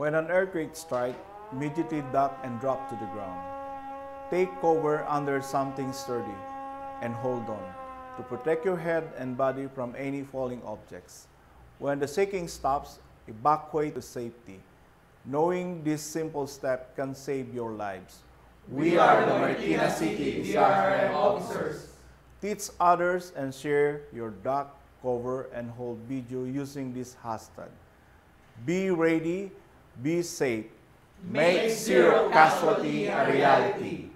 When an earthquake strikes, immediately duck and drop to the ground. Take cover under something sturdy and hold on to protect your head and body from any falling objects. When the shaking stops, evacuate to safety. Knowing this simple step can save your lives. We are the Marikina City DRRM officers. Teach others and share your duck, cover, and hold video using this hashtag. Be ready, be safe. Make zero casualty a reality.